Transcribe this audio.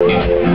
Yeah.